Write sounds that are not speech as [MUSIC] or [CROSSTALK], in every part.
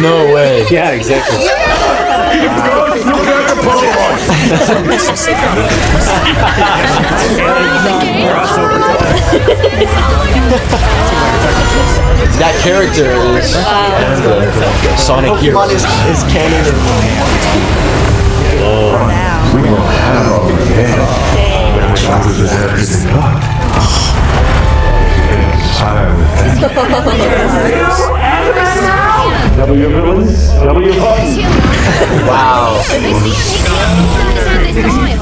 no way. [LAUGHS] Yeah, exactly. that character is the Sonic Hero. Is, is canon. We will have all the head. Which others is everything up. W villains, W buttons. Wow.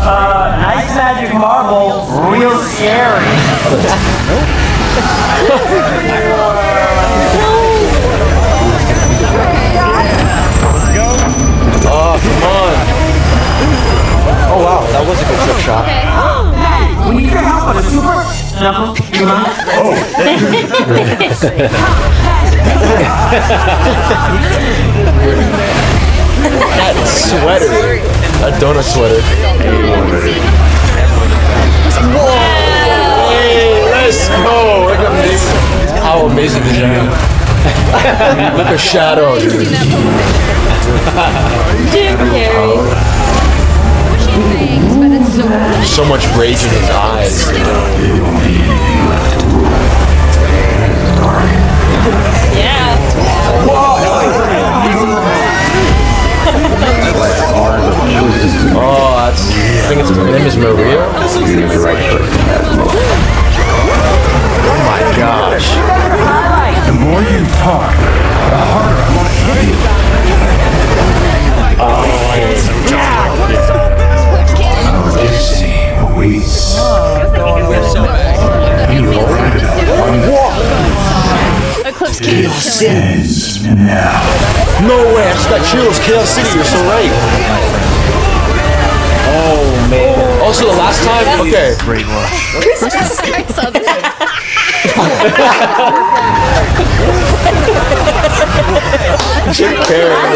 Uh, nice magic marble, real scary. Oh, come on. Oh, wow. That was a good trick shot. We need your help with a super shuffle. You mind? [LAUGHS] That sweater. That donut sweater. Hey, let's go. Look amazing. How amazing is that? [LAUGHS] Look at Shadow, dude. Jim Carrey. Oh. So So much rage in his eyes. [LAUGHS] her name is Maria. Oh my gosh. The more you talk, the harder I'm gonna hit you. Oh, this scene awaits. You already Eclipse It ends now. No way, I just got chills. Chaos City, you're so right. Also, the last time, okay. I saw this. Jim Carrey.